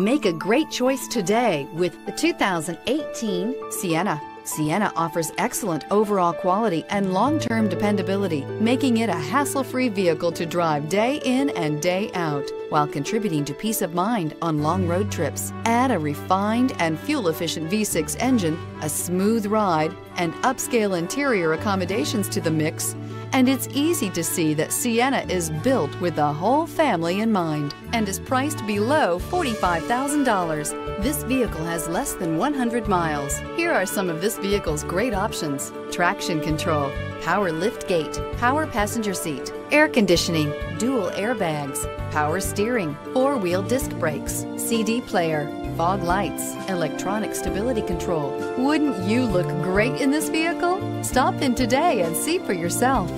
Make a great choice today with the 2018 Sienna. Sienna offers excellent overall quality and long-term dependability, making it a hassle-free vehicle to drive day in and day out, while contributing to peace of mind on long road trips. Add a refined and fuel-efficient V6 engine, a smooth ride, and upscale interior accommodations to the mix, and it's easy to see that Sienna is built with the whole family in mind and is priced below $45,000. This vehicle has less than 100 miles. Here are some of this vehicle's great options. Traction control, power lift gate, power passenger seat, air conditioning, dual airbags, power steering, four-wheel disc brakes, CD player, fog lights, electronic stability control. Wouldn't you look great in this vehicle? Stop in today and see for yourself.